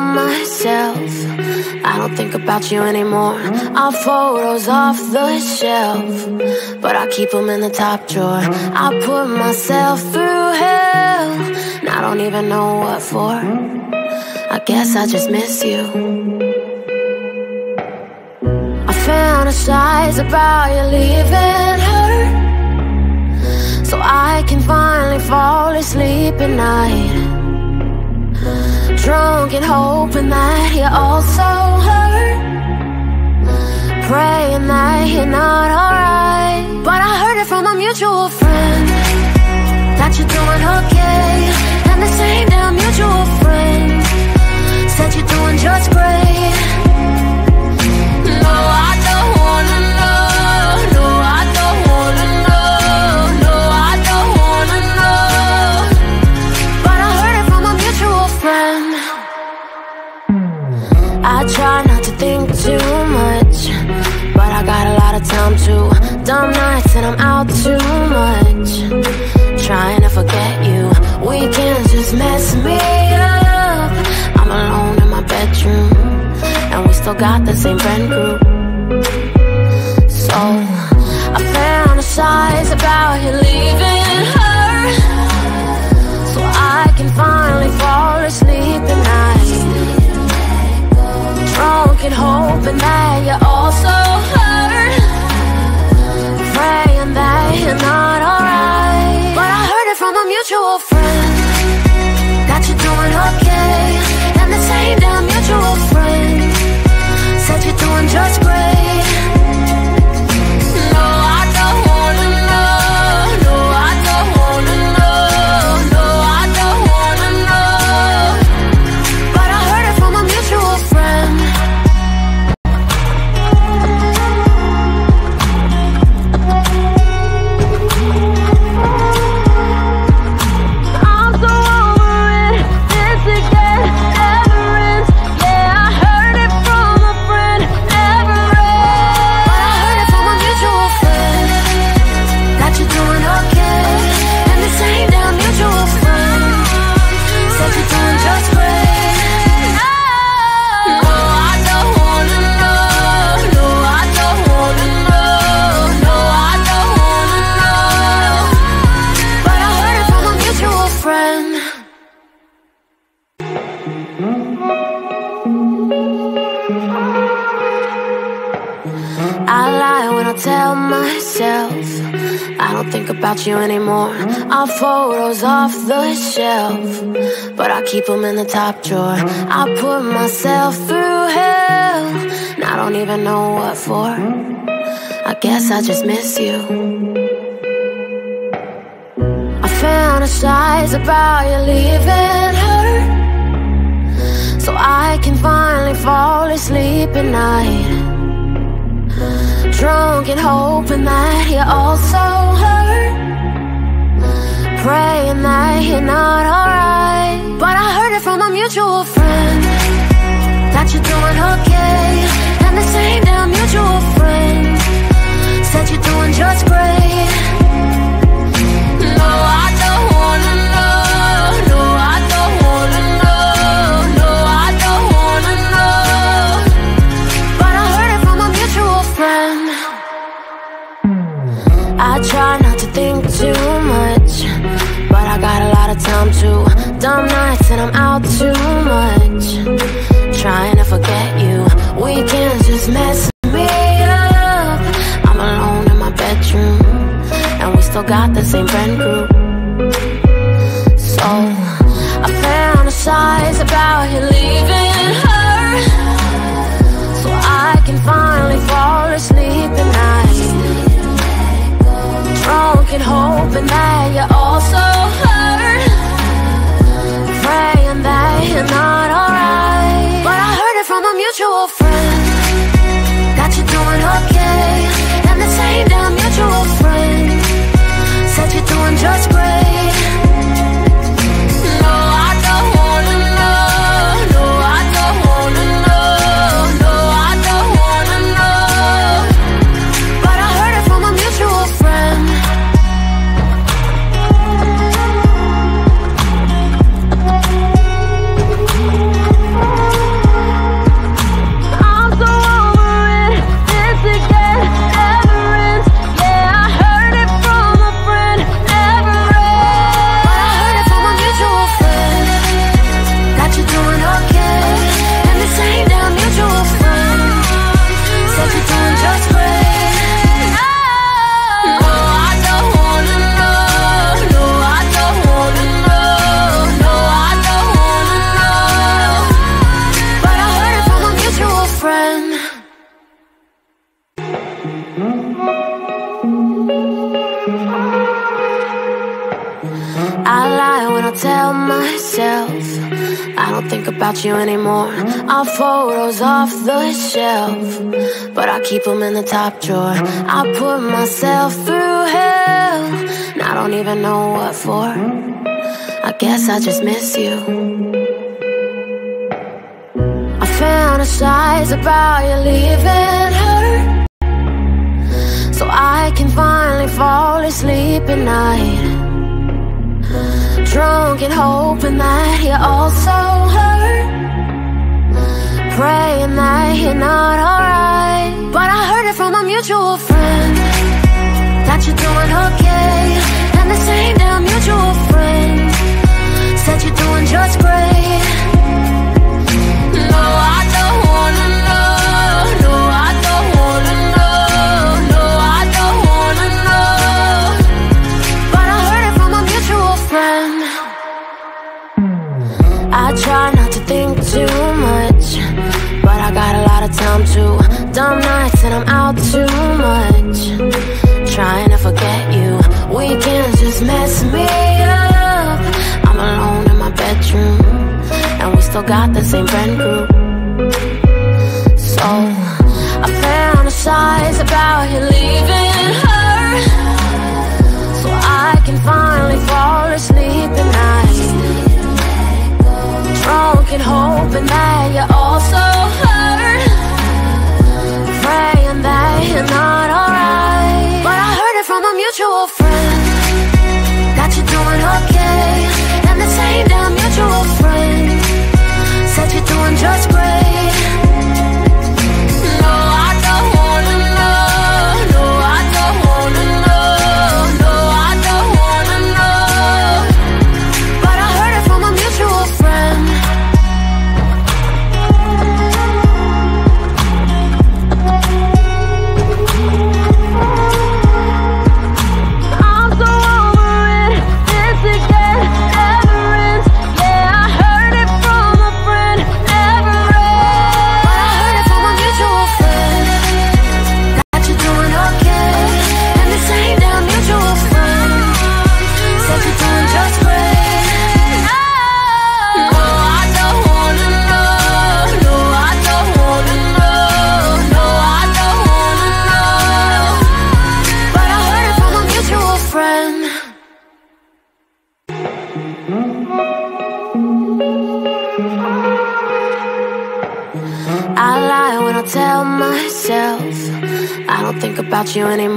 myself I don't think about you anymore. Our photos off the shelf, but I keep them in the top drawer. I put myself through hell, and I don't even know what for. I guess I just miss you. I fantasize about you leaving her, so I can finally fall asleep at night drunk and hoping that you also hurt Praying that you're not alright. But I heard it from a mutual friend. That you're doing okay. And the same damn mutual friend. Said you're doing just time too. Dumb nights and I'm out too much, trying to forget you. Weekends just mess me up. I'm alone in my bedroom, and we still got the same friend group. So I fantasize about you leaving her, so I can finally fall asleep at night drunk and hoping that you also Our photos off the shelf, but I keep them in the top drawer. I put myself through hell, and I don't even know what for. I guess I just miss you. I fantasize about you leaving her So I can finally fall asleep at night Drunk and hoping that you're also Praying that you're not alright But I heard it from a mutual friend That you're doing okay And the same damn mutual friend Said you're doing just great no, I don't wanna know. No, I don't wanna know. No, I don't wanna know. But I heard it from a mutual friend. I try not to think too much, I got a lot of time too. Dumb nights and I'm out too much, trying to forget you. Weekends just mess me up. I'm alone in my bedroom, and we still got the same friend group. So I fantasize about you leaving her, so I can finally fall asleep at night. Drunk and hoping that you also hurt, praying that you're not alright. But I heard it from a mutual friend that you're doing okay, and the same damn Our photos off the shelf, but I keep them in the top drawer. I put myself through hell, and I don't even know what for. I guess I just miss you. I fantasize about you leaving her, so I can finally fall asleep at night drunk and hoping that you also you're not alright. But I heard it from a mutual friend that you're doing okay. And the same damn mutual friend said you're doing just great. No, I don't wanna know. No, I don't wanna know. No, I don't wanna know. But I heard it from a mutual friend. I try not to think too got time too. Dumb nights and I'm out too much, trying to forget you. Weekends just mess me up. I'm alone in my bedroom, and we still got the same friend group.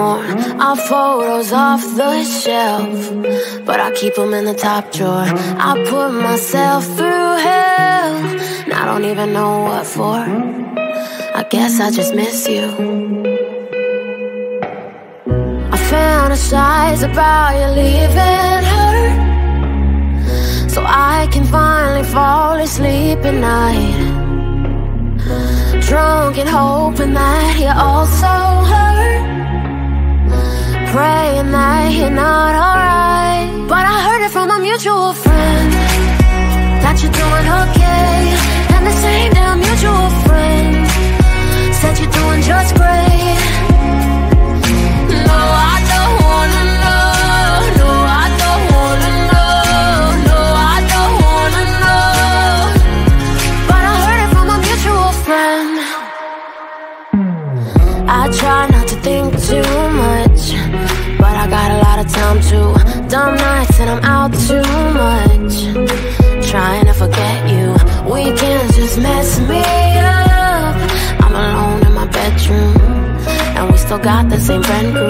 Anymore. Our photos off the shelf, but I keep them in the top drawer. I put myself through hell, and I don't even know what for. I guess I just miss you. I fantasize about you leaving her, so I can finally fall asleep at night drunk and hoping that you're also hurt. Praying that you're not alright. But I heard it from a mutual friend that you're doing okay. And the same damn mutual friend said you're doing just great. Still got the same friend group.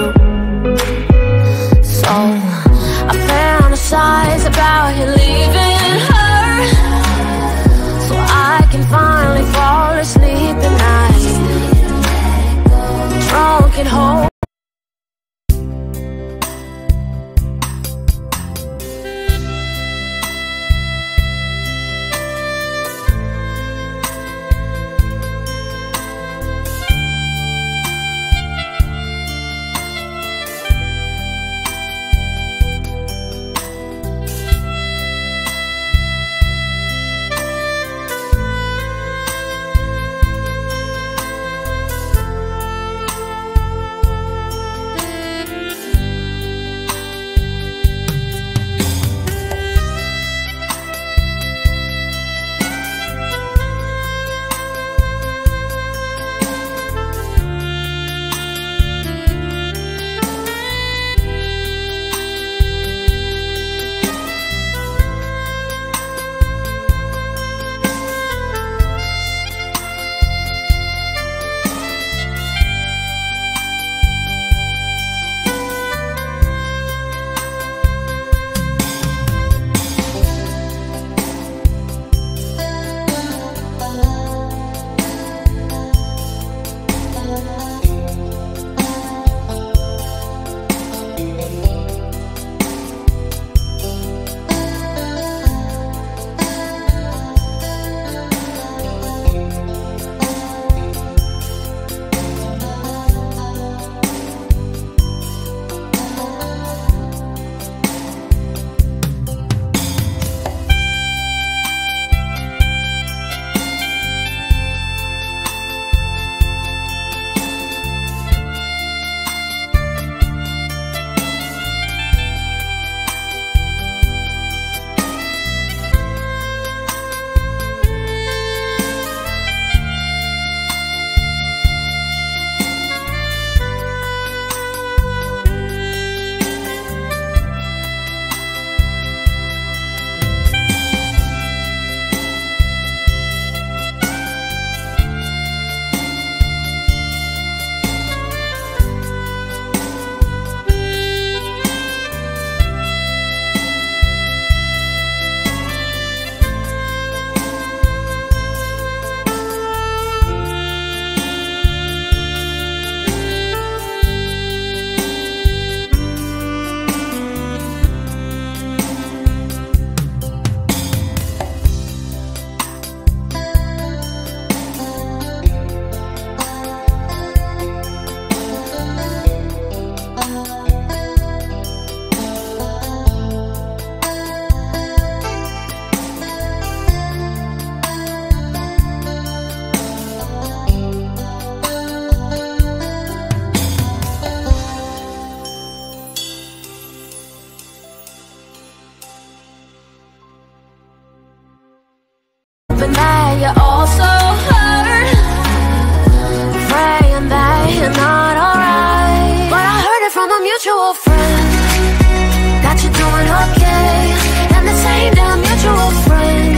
I'm a mutual friend. Got you doing okay. And the same damn mutual friend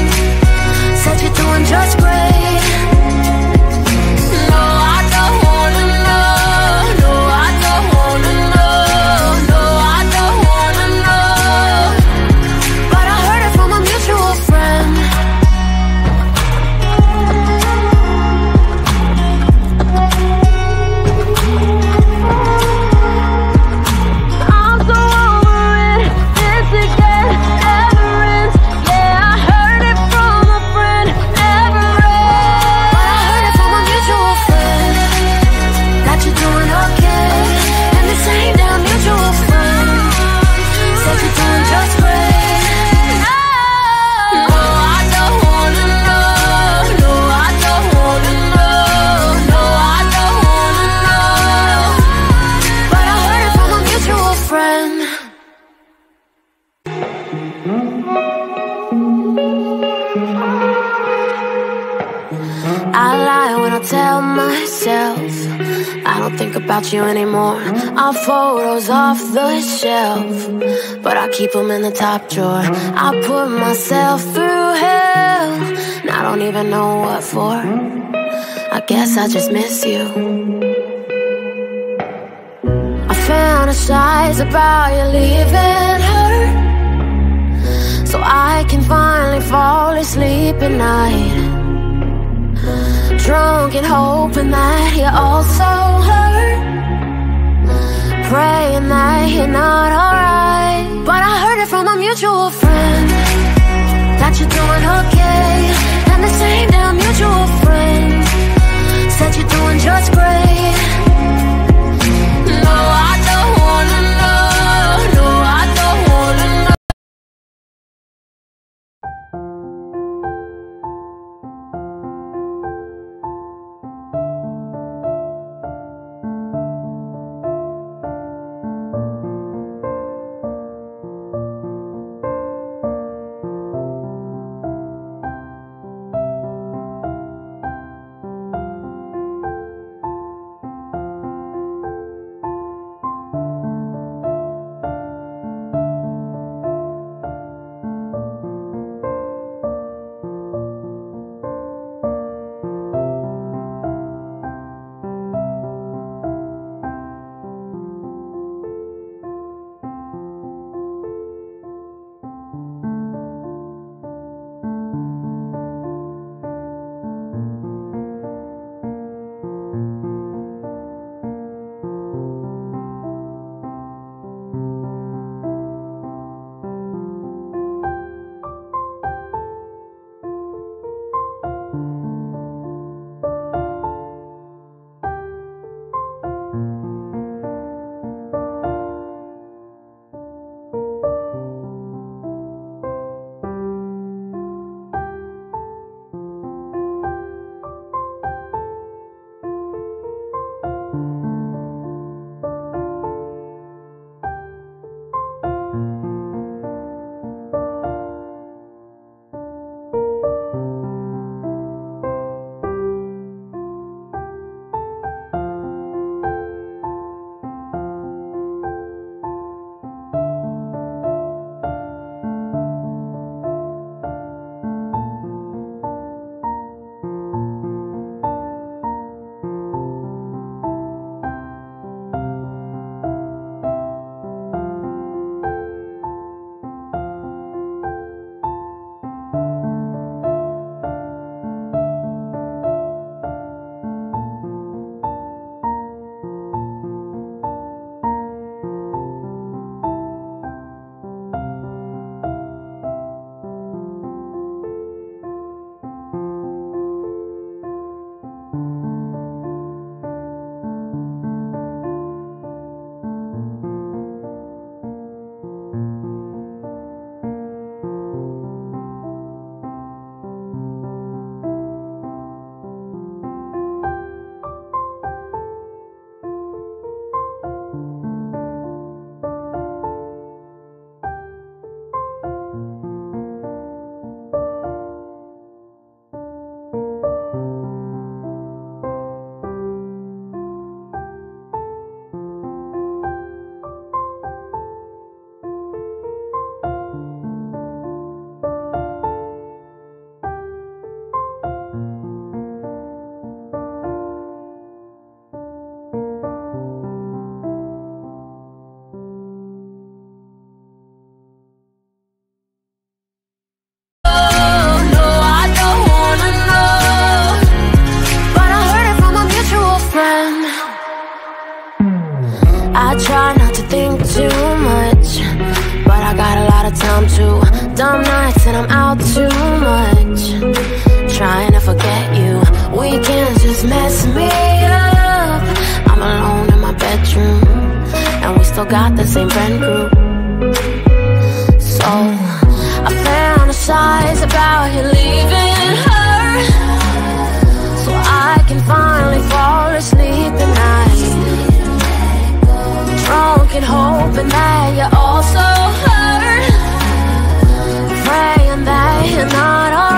said you're doing just about you anymore. Our photos off the shelf, but I keep them in the top drawer. I put myself through hell, and I don't even know what for. I guess I just miss you. I fantasize about you leaving her So I can finally fall asleep at night Drunk and hoping that you're also hurt Praying that you're not alright. But I heard it from a mutual friend That you're doing okay. And the same damn mutual friend Said you're doing just some too dumb nights and I'm out too much. Trying to forget you. Weekends just mess me up. I'm alone in my bedroom, and we still got the same friend group. So I fantasize about you leaving her, so I can finally fall asleep at night. Drunk and hoping that you're also that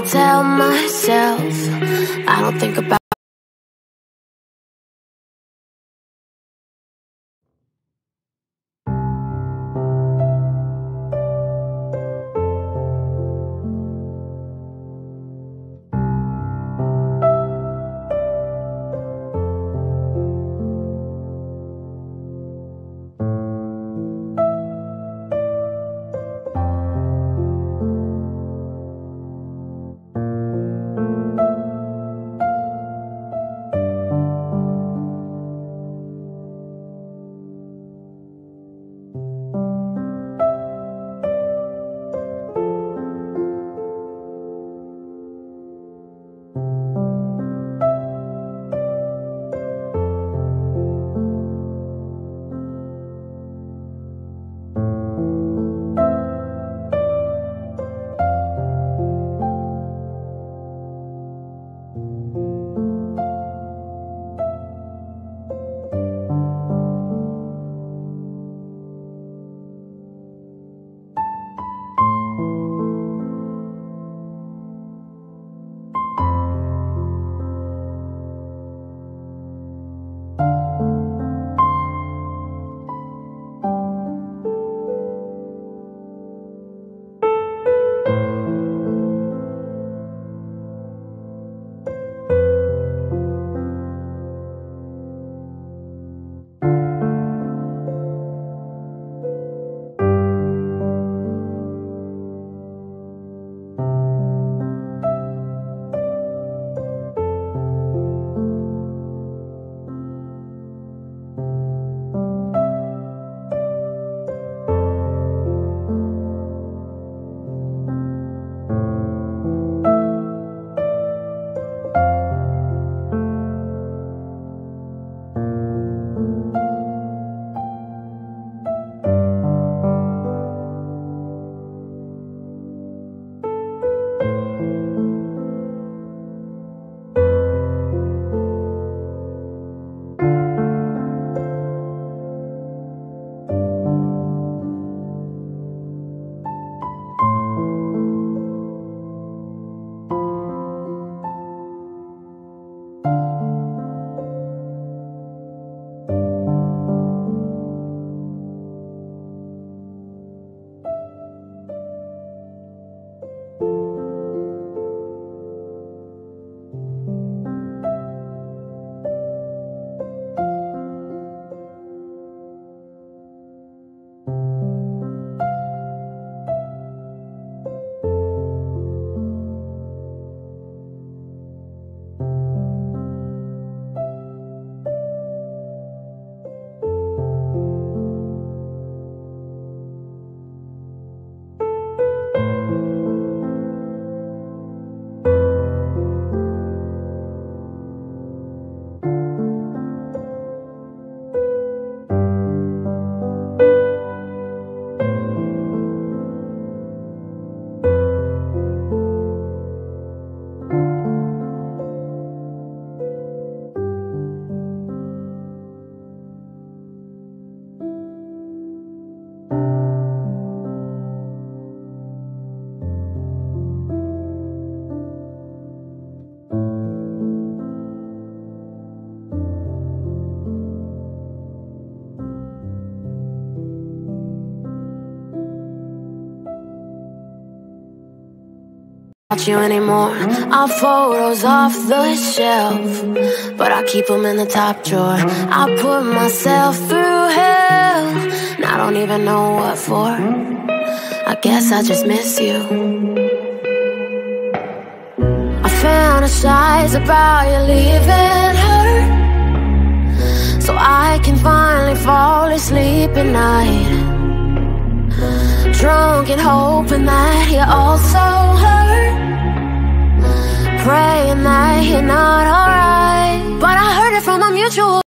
I tell myself I don't think about. You anymore. Our photos off the shelf, but I keep them in the top drawer. I put myself through hell, and I don't even know what for. I guess I just miss you. I fantasize about you leaving her, so I can finally fall asleep at night. Drunk and hoping that you're also hurt Praying that you're not alright. But I heard it from a mutual